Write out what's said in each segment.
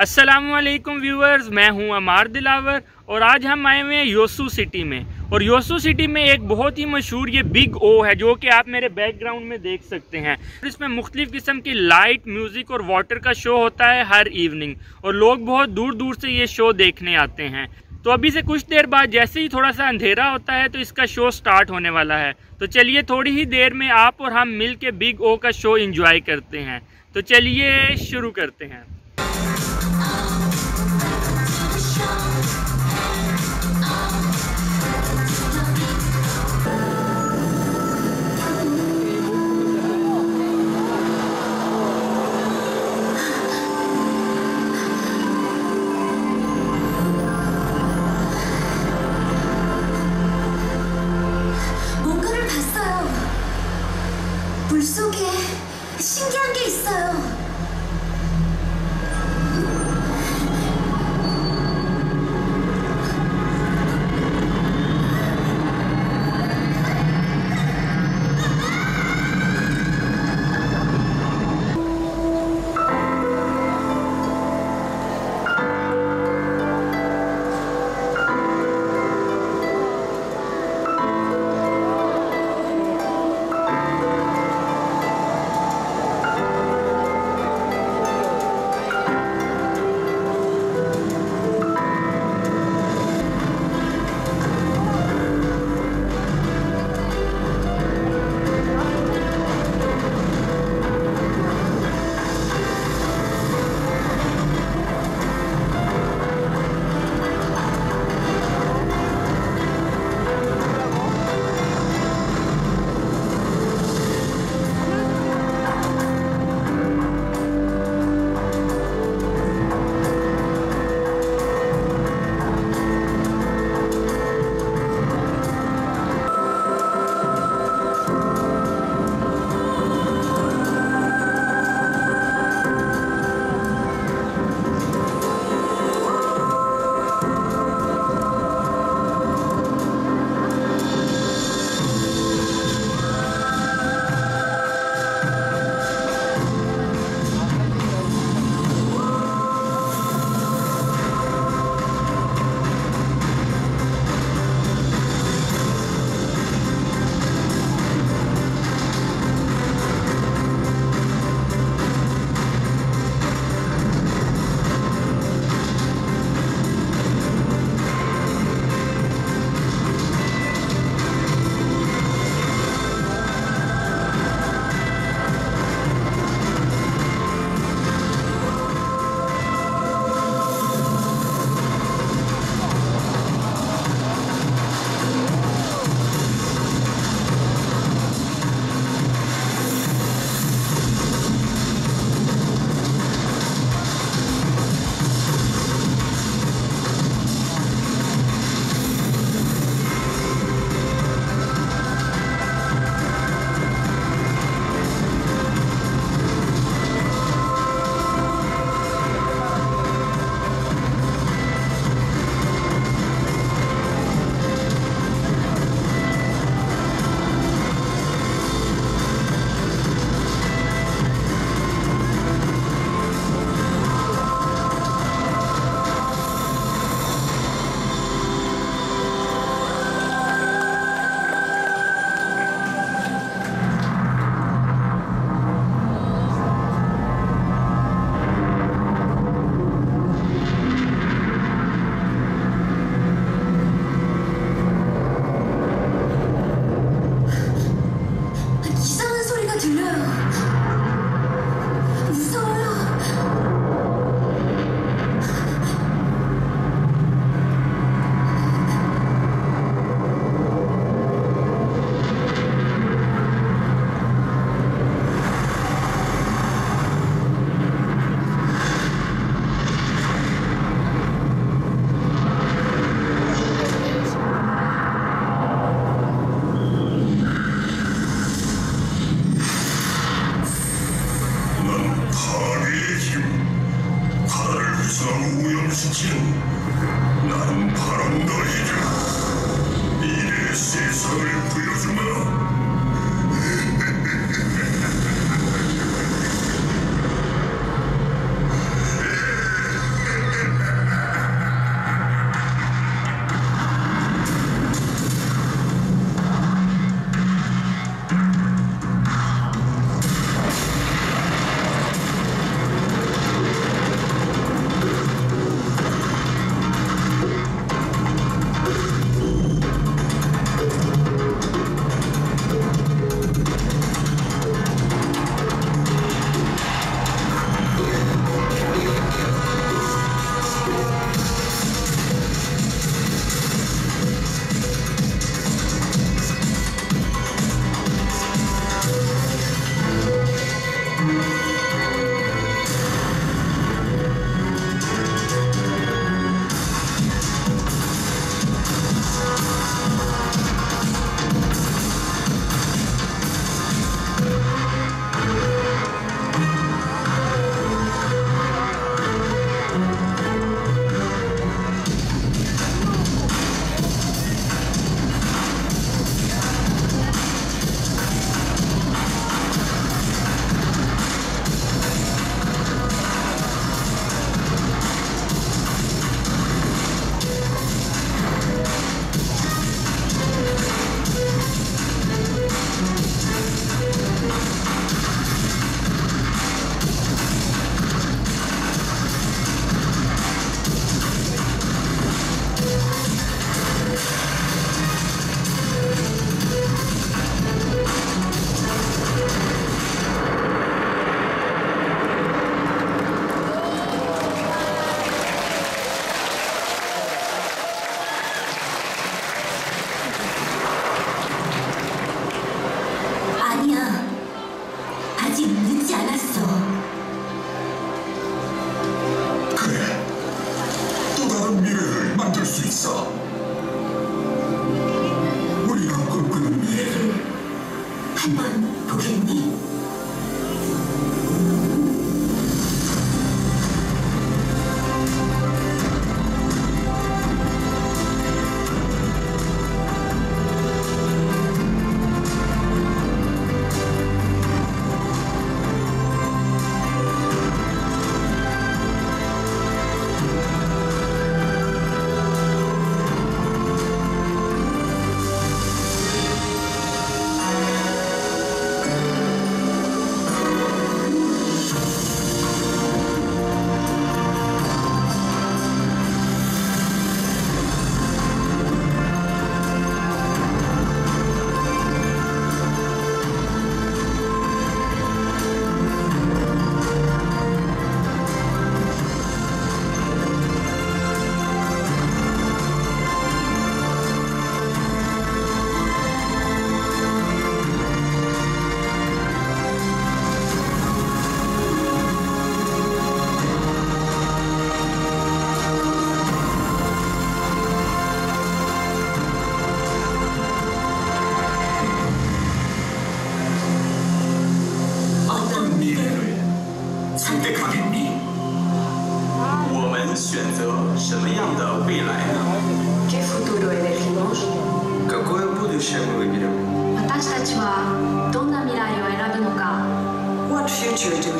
असलकुम व्यूअर्स मैं हूँ अमार दिलावर और आज हम आए हुए हैं योसू सिटी में। और योसू सिटी में एक बहुत ही मशहूर ये बिग ओ है जो कि आप मेरे बैकग्राउंड में देख सकते हैं। इसमें मुख्तलिफ़ किस्म की लाइट म्यूज़िक और वाटर का शो होता है हर इवनिंग और लोग बहुत दूर दूर से ये शो देखने आते हैं। तो अभी से कुछ देर बाद जैसे ही थोड़ा सा अंधेरा होता है तो इसका शो स्टार्ट होने वाला है। तो चलिए थोड़ी ही देर में आप और हम मिल के बिग ओ का शो इंजॉय करते हैं। तो चलिए शुरू करते हैं। 물 속에 신기한 게 있어요.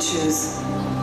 choose.